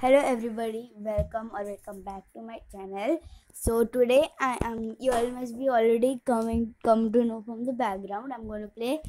hello everybody. Welcome or welcome back to my channel. So today i am you all must be already coming come to know from the background. I'm going to play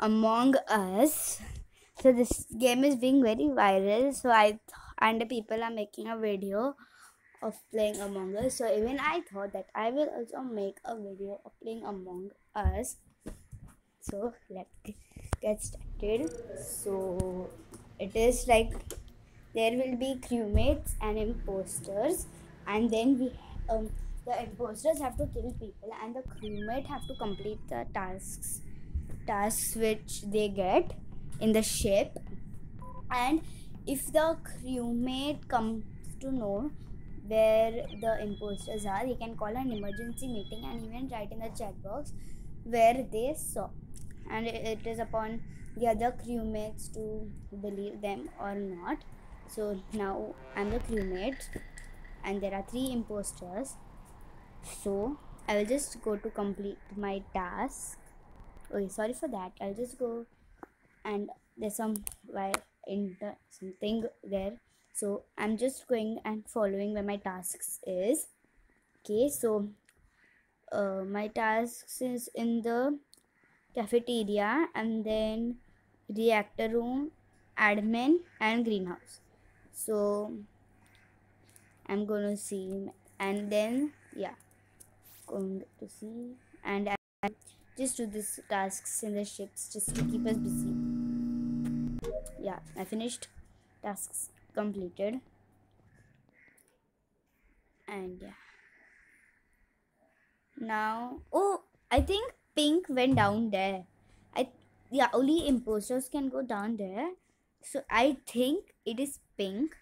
among us. So this game is being very viral. So i and the people are making a video of playing among us. So even i thought that i will also make a video of playing among us. So let's get started. So it is like there will be crewmates and imposters. And then we um, the imposters have to kill people and the crewmate have to complete the tasks tasks which they get in the ship. And if the crewmate comes to know where the imposters are he can call an emergency meeting and even write in the chat box where they saw. And it is upon the other crewmates to believe them or not so now I'm the crewmate and there are three imposters. So I will just go to complete my task. Okay, sorry for that. I'll just go and there's some wire in the something there. So I'm just going and following where my tasks is. Okay, so uh, my tasks is in the cafeteria and then reactor room admin and greenhouse so i'm gonna see and then yeah. Going to see. And I just do these tasks in the ships just to keep us busy. Yeah i finished. Tasks completed. And yeah. Now oh i think pink went down there. I yeah only imposters can go down there so i think it is pink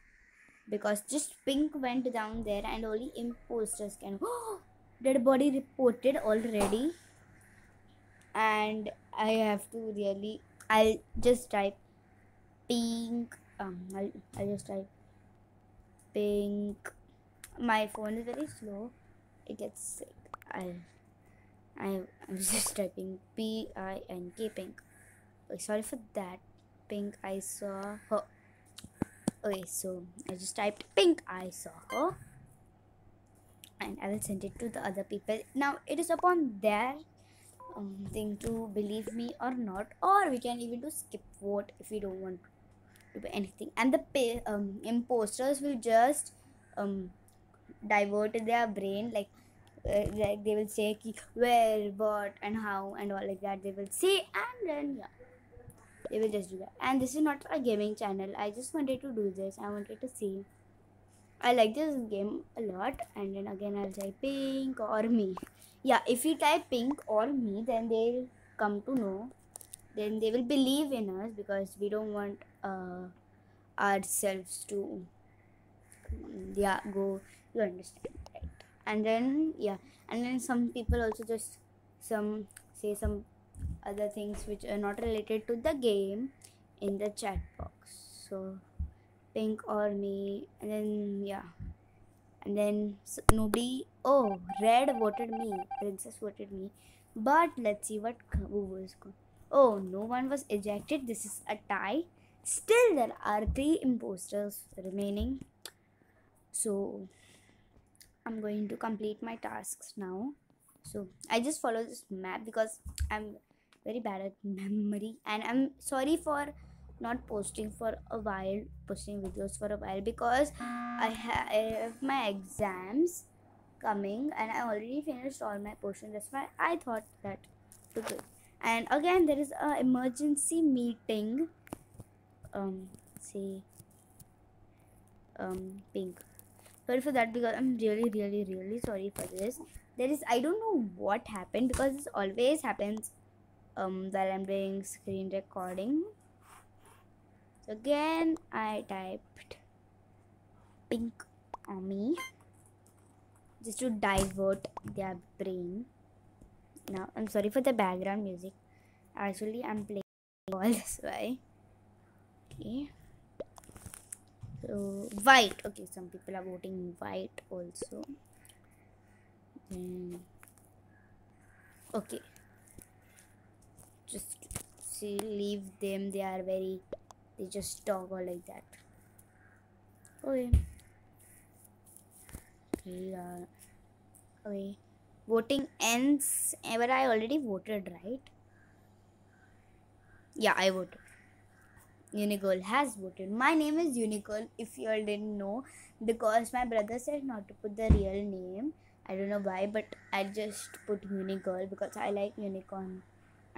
because just pink went down there and only imposters can oh dead body reported already. And i have to really i'll just type pink um i'll, I'll just type pink. My phone is very slow. It gets sick. I'll I, i'm just typing p-i-n-k pink. Oh, sorry for that pink i saw her. Okay so i just typed pink i saw her. And i will send it to the other people. Now it is upon their um, thing to believe me or not. Or we can even do skip vote if we don't want to do anything. And the pay, um, imposters will just um, divert their brain. Like uh, like they will say where what and how and all like that. They will say and then yeah they will just do that. And this is not a gaming channel. I just wanted to do this. I wanted to see. I like this game a lot. And then again i'll say pink or me. Yeah if you type pink or me then they'll come to know. Then they will believe in us because we don't want uh, ourselves to yeah go you understand right? And then yeah. And then some people also just some say some other things which are not related to the game in the chat box. So pink or me and then yeah. And then nobody oh red voted me princess voted me. But let's see what who was going oh no one was ejected. This is a tie. Still there are three imposters remaining. So i'm going to complete my tasks now. So i just follow this map because i'm very bad at memory. And i'm sorry for not posting for a while posting videos for a while because i, have my exams coming and i already finished all my portions that's why i thought that to do. And again there is a emergency meeting. Um say um pink. Sorry for that because i'm really really really sorry for this. There is i don't know what happened because this always happens um, while I'm doing screen recording. So again, I typed pink on me just to divert their brain. Now, I'm sorry for the background music. Actually, I'm playing all this way. Okay. So, white. Okay, some people are voting white also. Then, okay just see leave them they are very they just talk all like that Okay. Okay. Uh, okay. Voting ends. But I already voted, right? Yeah, I voted. Unigirl has voted. My name is Unigirl, if you all didn't know, because my brother said not to put the real name. I don't know why, but I just put Unigirl because I like unicorn.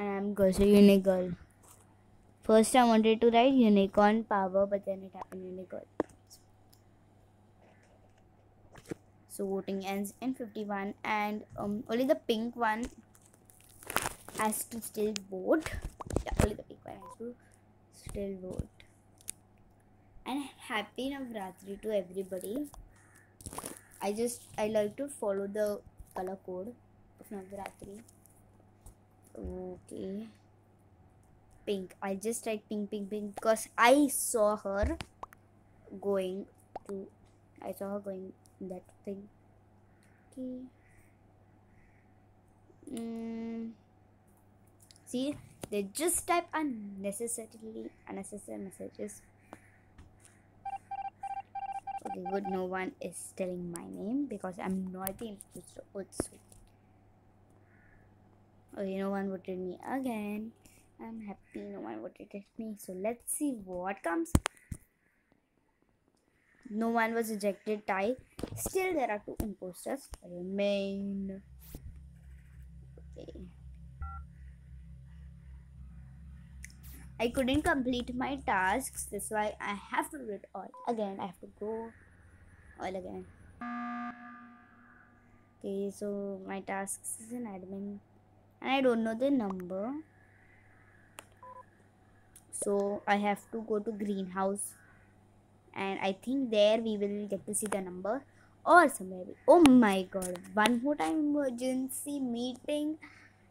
And I'm girl, so Unigirl. First, I wanted to write unicorn power, but then it happened Unigirl. So voting ends in 51, and um, only the pink one has to still vote. Yeah, only the pink one has to still vote. And happy Navratri to everybody. I just I like to follow the color code of Navratri. Okay. Pink. I just write pink, pink, pink because I saw her going to. I saw her going that thing. Okay. Mm. See, they just type unnecessarily unnecessary messages. Okay, good. No one is telling my name because I'm not the imposter also. Oh, okay, no one voted me again. I'm happy no one voted me. So let's see what comes. No one was ejected. Tie. Still, there are two imposters remain. Okay. I couldn't complete my tasks. That's why I have to do it all again. I have to go all again. Okay, so my tasks is an admin, and I don't know the number. So I have to go to greenhouse, and I think there we will get to see the number or somewhere. Oh my god! One more time emergency meeting.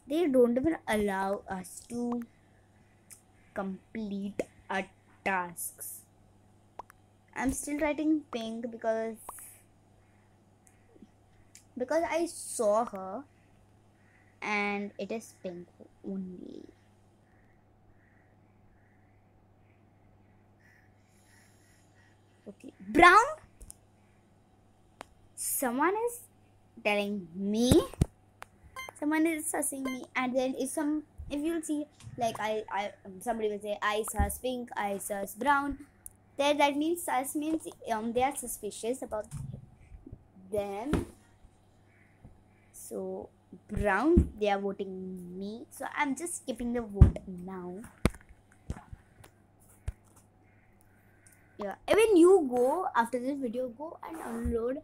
They don't even allow us to complete our tasks. I'm still writing pink because because I saw her and it is pink only. Okay, brown. Someone is telling me. Someone is sussing me, and then if some if you'll see like I, I somebody will say I sus pink, I sus brown. There that means sus means um they are suspicious about them. So brown they are voting me. So I'm just skipping the vote now. Yeah, even you go after this video, go and download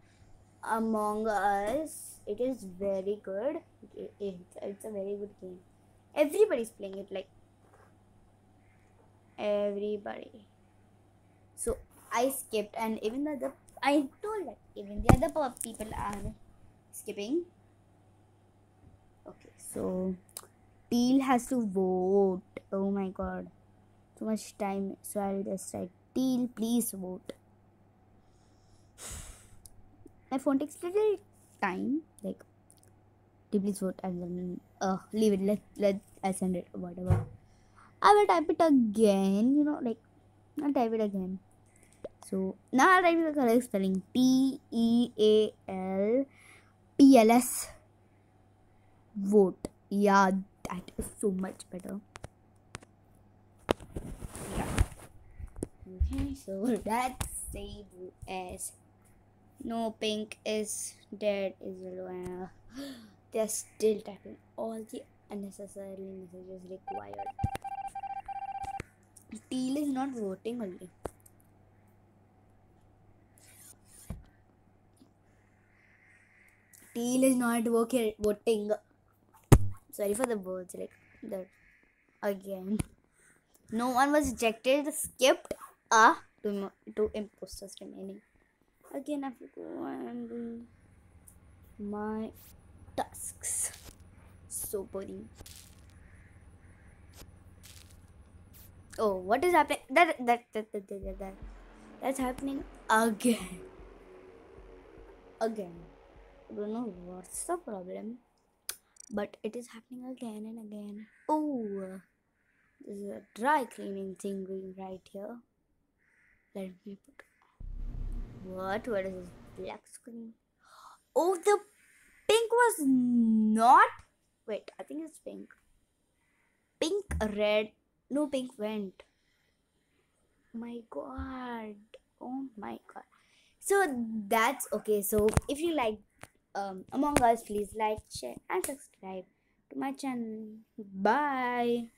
Among Us. It is very good. It, it, it's a very good game everybody's playing it like everybody so i skipped and even the other i told that even the other people are skipping so teal has to vote. Oh my god. So much time. So i'll just write teal please vote. My phone takes little time. Like please vote. And then uh leave it. Let let I send it whatever. I will type it again you know like I'll type it again. So now I'll write the correct spelling. T E A L P L S vote yeah that is so much better yeah okay so that's save as no pink is dead is yellow they're still typing all the unnecessary messages required. Teal is not voting only. Teal is not voting. Sorry for the words like that. Again, no one was ejected. Skipped. Ah, two, two imposters remaining. Again, I have to go and do my tasks. So boring. Oh, what is happening? That that that that, that, that. that's happening again. Again. I don't know what's the problem, but it is happening again and again. Oh, there's a dry cleaning thing going right here. Let me put what? What is this black screen? Oh, the pink was not. Wait, I think it's pink. Pink, red. No, pink went. My god. Oh my god. So that's okay. So if you like um, Among Us, please like, share, and subscribe to my channel. Bye.